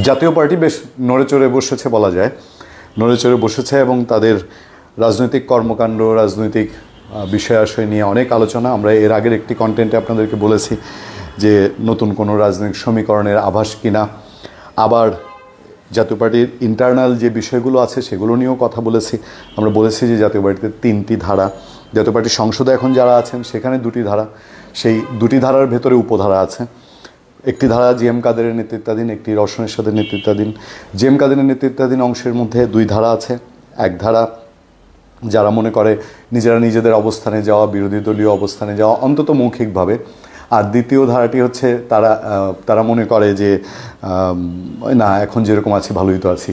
জাতীয় পার্টি বেশ নড়ে চড়ে বসেছে বলা যায়। নড়ে চড়ে বসেছে এবং তাদের রাজনৈতিক কর্মকাণ্ড রাজনৈতিক আহ, বিষয় আশয় নিয়ে অনেক আলোচনা। আমরা এর আগের একটি কন্টেন্টে আপনাদেরকে বলেছি যে নতুন কোনো রাজনৈতিক সমীকরণের আভাস কিনা। আবার জাতীয় পার্টির ইন্টারনাল যে বিষয়গুলো আছে সেগুলো নিয়েও কথা বলেছি। আমরা বলেছি যে জাতীয় পার্টিতে তিনটি ধারা। জাতীয় পার্টির সংসদে এখন যারা আছেন সেখানে দুটি ধারা। সেই দুটি ধারার ভেতরে উপধারা আছে। একটি ধারা জি এম কাদেরের নেতৃত্বাধীন, একটি রওশন এরশাদের নেতৃত্বাধীন। জি এম কাদেরের নেতৃত্বাধীন অংশের মধ্যে দুই ধারা আছে। এক ধারা, যারা মনে করে নিজেরা নিজেদের অবস্থানে যাওয়া, বিরোধী দলীয় অবস্থানে যাওয়া অন্তত মৌখিকভাবে। আর দ্বিতীয় ধারাটি হচ্ছে তারা তারা মনে করে যে না, এখন যেরকম আছি ভালোই তো আছি।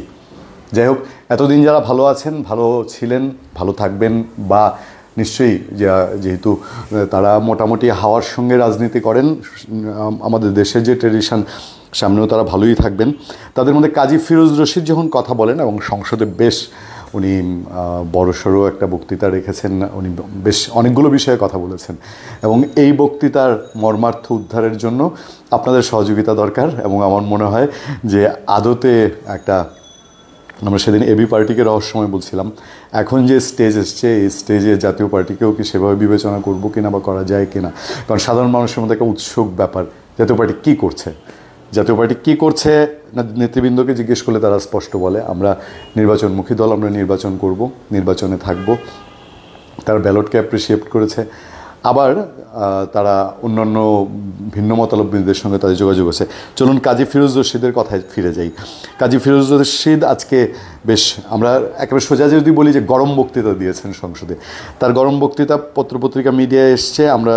যাই হোক, এতদিন যারা ভালো আছেন, ভালো ছিলেন, ভালো থাকবেন বা নিশ্চয়ই যেহেতু তারা মোটামুটি হাওয়ার সঙ্গে রাজনীতি করেন আমাদের দেশের যে ট্রেডিশন সামনেও তারা ভালোই থাকবেন। তাদের মধ্যে কাজী ফিরোজ রশিদ যখন কথা বলেন এবং সংসদে বেশ উনি বড়সড় একটা বক্তৃতা রেখেছেন, উনি বেশ অনেকগুলো বিষয়ে কথা বলেছেন। এবং এই বক্তৃতার মর্মার্থ উদ্ধারের জন্য আপনাদের সহযোগিতা দরকার এবং আমার মনে হয় যে আদতে একটা আমরা সেদিন এবি পার্টিকে রহস্যময় বলছিলাম। এখন যে স্টেজ এসছে, এই স্টেজে জাতীয় পার্টিকেও কি সেভাবে বিবেচনা করব কিনা বা করা যায় কিনা? কারণ সাধারণ মানুষের মধ্যে একটা উৎসুক ব্যাপার, জাতীয় পার্টি কী করছে? জাতীয় পার্টি কী করছে? না, নেতৃবৃন্দকে জিজ্ঞেস করলে তারা স্পষ্ট বলে, আমরা নির্বাচনমুখী দল, আমরা নির্বাচন করব, নির্বাচনে থাকব। তারা ব্যালটকে অ্যাপ্রিসিয়েট করেছে। আবার তারা অন্যান্য ভিন্ন মতালব্বীদের সঙ্গে তাদের যোগাযোগ আছে। চলুন কাজী ফিরোজ রশিদের কথায় ফিরে যাই। কাজী ফিরোজ রশিদ আজকে বেশ, আমরা একেবারে সোজা যদি বলি যে গরম বক্তৃতা দিয়েছেন সংসদে। তার গরম বক্তৃতা পত্রপত্রিকা মিডিয়ায় এসছে, আমরা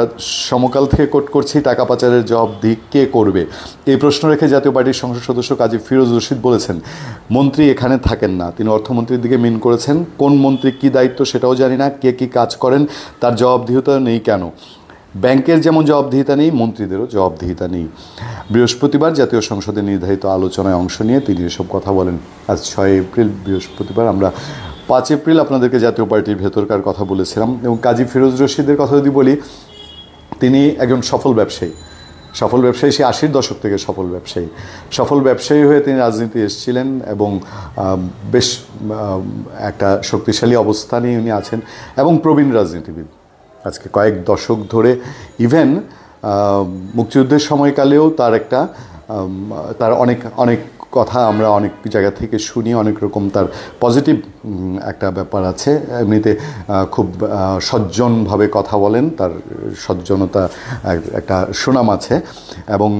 সমকাল থেকে কোট করছি, টাকা পাচারের জবাবদিহি কে করবে? এই প্রশ্ন রেখে জাতীয় পার্টির সংসদ সদস্য কাজী ফিরোজ রশিদ বলেছেন, মন্ত্রী এখানে থাকেন না। তিনি অর্থমন্ত্রীর দিকে মিন করেছেন। কোন মন্ত্রী কী দায়িত্ব সেটাও জানি না। কে কী কাজ করেন? তার জবাবদিহিতা নেই কেন? ব্যাংকের যেমন জবাবদিহিতা নেই, মন্ত্রীদেরও জবাবদিহিতা নেই। বৃহস্পতিবার জাতীয় সংসদে নির্ধারিত আলোচনায় অংশ নিয়ে তিনি এসব কথা বলেন। আজ ছয় এপ্রিল, বৃহস্পতিবার আমরা পাঁচ এপ্রিল আপনাদেরকে জাতীয় পার্টির ভেতরকার কথা বলেছিলাম এবং কাজী ফিরোজ রশিদের কথা যদি বলি, তিনি একজন সফল ব্যবসায়ী। সফল ব্যবসায়ী, সে আশির দশক থেকে সফল ব্যবসায়ী। সফল ব্যবসায়ী হয়ে তিনি রাজনীতি এসেছিলেন এবং বেশ একটা শক্তিশালী অবস্থানেই উনি আছেন এবং প্রবীণ রাজনীতিবিদ। আজকে কয়েক দশক ধরে ইভেন মুক্তিযুদ্ধের সময়কালেও তার একটা তার অনেক অনেক কথা আমরা অনেক জায়গা থেকে শুনি, অনেক রকম তার পজিটিভ একটা ব্যাপার আছে। এমনিতে খুব সজ্জনভাবে কথা বলেন, তার সজ্জনতা একটা সুনাম আছে। এবং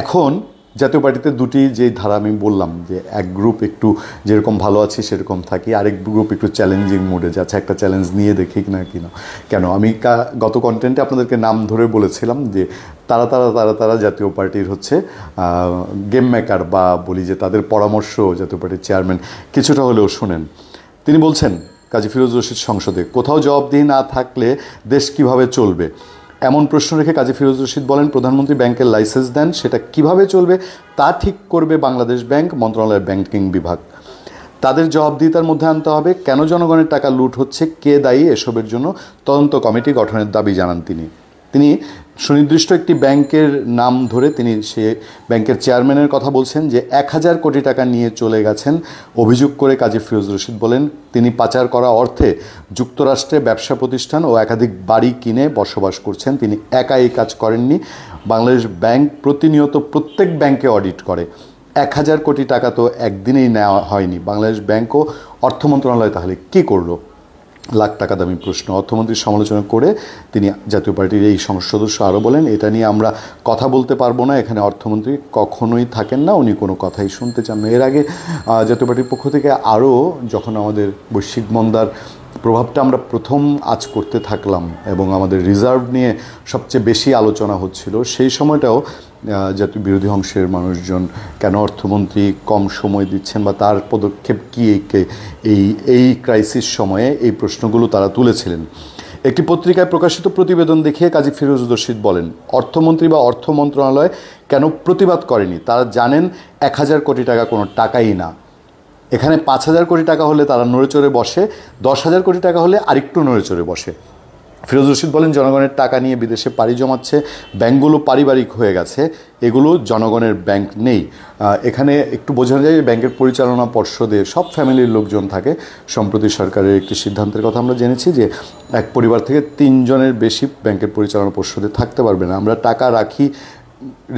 এখন জাতীয় পার্টিতে দুটি যে ধারা আমি বললাম, যে এক গ্রুপ একটু যেরকম ভালো আছি সেরকম থাকি, আরেক গ্রুপ একটু চ্যালেঞ্জিং মোডে যাচ্ছে একটা চ্যালেঞ্জ নিয়ে দেখি না কিনা। কেন? আমি গত কন্টেন্টে আপনাদেরকে নাম ধরে বলেছিলাম যে তারা তারা তারা তারা জাতীয় পার্টির হচ্ছে গেম মেকার বা বলি যে তাদের পরামর্শ জাতীয় পার্টির চেয়ারম্যান কিছুটা হলেও শোনেন। তিনি বলছেন, কাজী ফিরোজ রশিদ সংসদে, কোথাও জবাবদিহি না থাকলে দেশ কীভাবে চলবে? এমন প্রশ্ন রেখে কাজী ফিরোজ রশিদ বলেন, প্রধানমন্ত্রী ব্যাংকের লাইসেন্স দেন, সেটা কীভাবে চলবে তা ঠিক করবে বাংলাদেশ ব্যাংক, মন্ত্রণালয়ের ব্যাংকিং বিভাগ। তাদের জবাবদিহিতার মধ্যে আনতে হবে, কেন জনগণের টাকা লুট হচ্ছে, কে দায়ী এসবের জন্য, তদন্ত কমিটি গঠনের দাবি জানান তিনি। তিনি সুনির্দিষ্ট একটি ব্যাংকের নাম ধরে তিনি সে ব্যাংকের চেয়ারম্যানের কথা বলছেন যে এক হাজার কোটি টাকা নিয়ে চলে গেছেন। অভিযোগ করে কাজী ফিরোজ রশিদ বলেন, তিনি পাচার করা অর্থে যুক্তরাষ্ট্রে ব্যবসা প্রতিষ্ঠান ও একাধিক বাড়ি কিনে বসবাস করছেন। তিনি একা এই কাজ করেননি। বাংলাদেশ ব্যাংক প্রতিনিয়ত প্রত্যেক ব্যাংকে অডিট করে। এক হাজার কোটি টাকা তো একদিনেই নেওয়া হয়নি। বাংলাদেশ ব্যাংকও অর্থ মন্ত্রণালয় তাহলে কী করল? লাখ টাকা দামি প্রশ্ন অর্থমন্ত্রীর সমালোচনা করে তিনি জাতীয় পার্টির এই সংসদ সদস্য আরও বলেন, এটা নিয়ে আমরা কথা বলতে পারব না। এখানে অর্থমন্ত্রী কখনোই থাকেন না। উনি কোনো কথাই শুনতে চান না। এর আগে জাতীয় পার্টির পক্ষ থেকে আরও যখন আমাদের বৈশ্বিক মন্দার প্রভাবটা আমরা প্রথম আজ করতে থাকলাম এবং আমাদের রিজার্ভ নিয়ে সবচেয়ে বেশি আলোচনা হচ্ছিল, সেই সময়টাও জাতীয় বিরোধী অংশের মানুষজন কেন অর্থমন্ত্রী কম সময় দিচ্ছেন বা তার পদক্ষেপ কী এই- এই ক্রাইসিস সময়ে এই প্রশ্নগুলো তারা তুলেছিলেন। একটি পত্রিকায় প্রকাশিত প্রতিবেদন দেখিয়ে কাজী ফিরোজ রশিদ বলেন, অর্থমন্ত্রী বা অর্থ মন্ত্রণালয় কেন প্রতিবাদ করেনি? তারা জানেন এক হাজার কোটি টাকা কোনো টাকাই না। এখানে পাঁচ হাজার কোটি টাকা হলে তারা নড়ে চড়ে বসে, দশ হাজার কোটি টাকা হলে আরেকটু নড়ে চড়ে বসে। ফিরোজ রশিদ বলেন, জনগণের টাকা নিয়ে বিদেশে পাড়ি জমাচ্ছে, ব্যাংকগুলো পারিবারিক হয়ে গেছে, এগুলো জনগণের ব্যাংক নেই। এখানে একটু বোঝানো যায় যে ব্যাংকের পরিচালনা পর্ষদে সব ফ্যামিলির লোকজন থাকে। সম্প্রতি সরকারের একটি সিদ্ধান্তের কথা আমরা জেনেছি যে এক পরিবার থেকে তিনজনের বেশি ব্যাংকের পরিচালনা পর্ষদে থাকতে পারবে না। আমরা টাকা রাখি,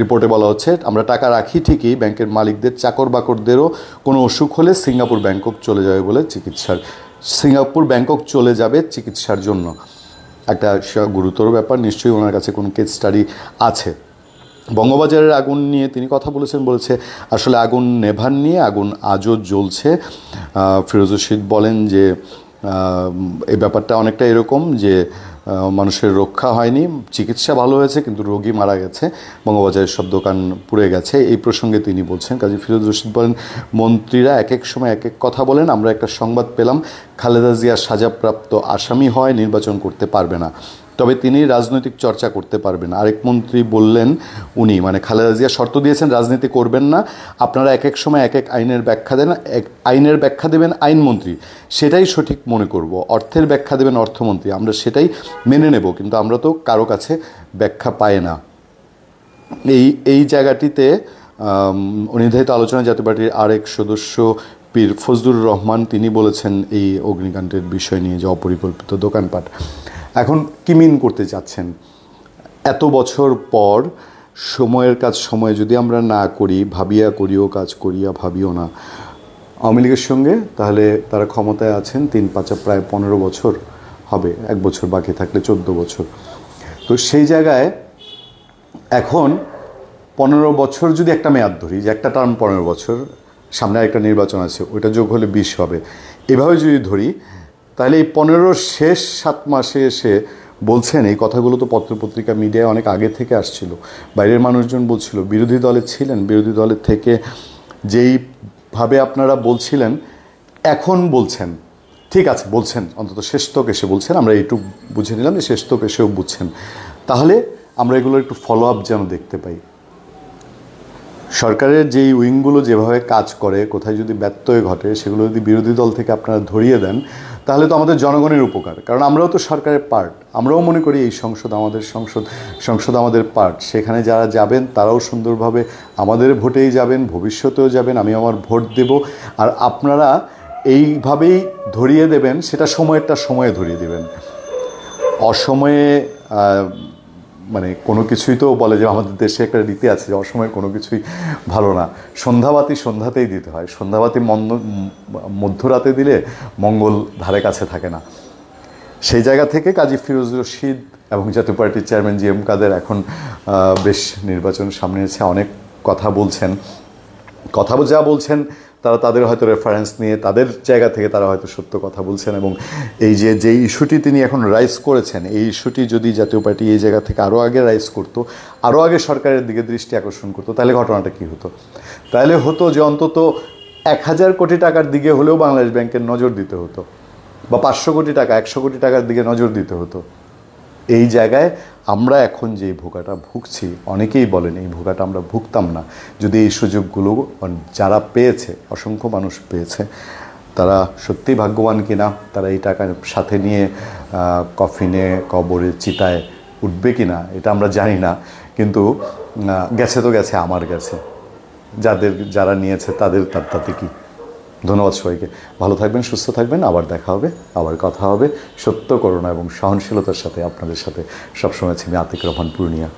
রিপোর্টে বলা হচ্ছে, আমরা টাকা রাখি ঠিকই, ব্যাংকের মালিকদের চাকর বাকরদেরও কোনো অসুখ হলে সিঙ্গাপুর ব্যাংকক চলে যাবে বলে চিকিৎসার, সিঙ্গাপুর ব্যাংকক চলে যাবে চিকিৎসার জন্য। একটা গুরুতর ব্যাপার, নিশ্চয়ই ওনার কাছে কোনো কেস স্টাডি আছে। বঙ্গবাজারের আগুন নিয়ে তিনি কথা বলেছেন, বলেছে আসলে আগুন নেভার নিয়ে, আগুন আজও জ্বলছে। ফিরোজ রশিদ বলেন যে এই ব্যাপারটা অনেকটা এরকম যে মানুষের রক্ষা হয়নি, চিকিৎসা ভালো হয়েছে, কিন্তু রোগী মারা গেছে বঙ্গবাজারের সব দোকান পুড়ে গেছে। এই প্রসঙ্গে তিনি বলছেন, কাজী ফিরোজ রশিদ বলেন, মন্ত্রীরা এক এক সময় এক এক কথা বলেন, আমরা একটা সংবাদ পেলাম, খালেদা জিয়া সাজাপ্রাপ্ত আসামি হয়, নির্বাচন করতে পারবে না। তবে তিনি রাজনৈতিক চর্চা করতে পারবেন আরেক মন্ত্রী বললেন উনি মানে খালেদা জিয়া শর্ত দিয়েছেন, রাজনীতি করবেন না। আপনারা এক এক সময় এক এক আইনের ব্যাখ্যা দেন, এক আইনের ব্যাখ্যা দেবেন আইনমন্ত্রী সেটাই সঠিক মনে করব। অর্থের ব্যাখ্যা দেবেন অর্থমন্ত্রী। আমরা সেটাই মেনে নেব, কিন্তু আমরা তো কারও কাছে ব্যাখ্যা পাই না। এই এই জায়গাটিতে অনির্ধারিত আলোচনা জাতীয় পার্টির আরেক সদস্য পীর ফজলুর রহমান, তিনি বলেছেন এই অগ্নিকাণ্ডের বিষয় নিয়ে যে অপরিকল্পিত দোকানপাট। এখন কি মিন করতে চাচ্ছেন। এত বছর পর সময়ের কাজ সময়ে যদি আমরা না করি, ভাবিয়া করিও, কাজ করিয়া ভাবিও না, আওয়ামী লীগের সঙ্গে তাহলে তারা ক্ষমতায় আছেন তিন পাঁচা প্রায় পনেরো বছর হবে, এক বছর বাকি থাকলে চোদ্দ বছর। তো সেই জায়গায় এখন পনেরো বছর যদি একটা মেয়াদ ধরি, যে একটা টার্ম পনেরো বছর, সামনে একটা নির্বাচন আছে, ওইটা যোগ হলে বিশ হবে। এভাবে যদি ধরি তাহলে এই পনেরোর শেষ সাত মাসে এসে বলছেন, এই কথাগুলো তো পত্রপত্রিকা মিডিয়ায় অনেক আগে থেকে আসছিল। বাইরের মানুষজন বলছিল, বিরোধী দলে ছিলেন, বিরোধী দলের থেকে যেইভাবে আপনারা বলছিলেন, এখন বলছেন। ঠিক আছে, বলছেন, অন্তত শেষ তক এসে বলছেন, আমরা এইটুকু বুঝে নিলাম যে শেষ তক এসেও বুঝছেন। তাহলে আমরা এগুলো একটু ফলো আপ যেন দেখতে পাই। সরকারের যেই উইংগুলো যেভাবে কাজ করে, কোথায় যদি ব্যত্যয় ঘটে, সেগুলো যদি বিরোধী দল থেকে আপনারা ধরিয়ে দেন, তাহলে তো আমাদের জনগণের উপকার। কারণ আমরাও তো সরকারের পার্ট আমরাও মনে করি এই সংসদ আমাদের সংসদ সংসদ আমাদের পার্ট সেখানে যারা যাবেন, তারাও সুন্দরভাবে আমাদের ভোটেই যাবেন, ভবিষ্যতেও যাবেন, আমি আমার ভোট দেব। আর আপনারা এইভাবেই ধরিয়ে দেবেন, সেটা সময়েরটা সময়ে ধরিয়ে দেবেন। অসময়ে মানে কোনো কিছুই তো বলে যে আমাদের দেশে একটা রীতি আছে যে অসময়ে কোনো কিছুই ভালো না। সন্ধ্যাবাতি সন্ধ্যাতেই দিতে হয়। সন্ধ্যাবাতি মন্দ মধ্যরাতে দিলে মঙ্গল ধারে কাছে থাকে না। সেই জায়গা থেকে কাজী ফিরোজ রশিদ এবং জাতীয় পার্টির চেয়ারম্যান জি এম কাদের এখন বেশ নির্বাচন সামনে এসে অনেক কথা বলছেন। কথা যা বলছেন তারা তাদের হয়তো রেফারেন্স নিয়ে, তাদের জায়গা থেকে তারা হয়তো সত্য কথা বলছেন এবং এই যে যে ইস্যুটি তিনি এখন রাইজ করেছেন, এই ইস্যুটি যদি জাতীয় পার্টি এই জায়গা থেকে আরও আগে রাইজ করতো আরও আগে সরকারের দিকে দৃষ্টি আকর্ষণ করতো, তাহলে ঘটনাটা কী হতো? তাহলে হতো যে অন্তত এক হাজার কোটি টাকার দিকে হলেও বাংলাদেশ ব্যাংকের নজর দিতে হতো বা পাঁচশো কোটি টাকা, একশো কোটি টাকার দিকে নজর দিতে হতো। এই জায়গায় আমরা এখন যে ভোগাটা ভুগছি, অনেকেই বলেন এই ভোগাটা আমরা ভুগতাম না। যদি এই সুযোগগুলো যারা পেয়েছে, অসংখ্য মানুষ পেয়েছে, তারা সত্যিই ভাগ্যবান কিনা, তারা এই টাকা সাথে নিয়ে কফিনে কবরে চিতায় উঠবে কিনা, এটা আমরা জানি না। কিন্তু গেছে তো গেছে, আমার গেছে। যাদের, যারা নিয়েছে, তাদের, তার তাতে কি ধন্যবাদ সবাইকে। ভালো থাকবেন, সুস্থ থাকবেন। আবার দেখা হবে, আবার কথা হবে। সত্য করোনা এবং সহনশীলতার সাথে আপনাদের সাথে সবসময় ছিলেন আতিক রহমান পূর্ণিয়া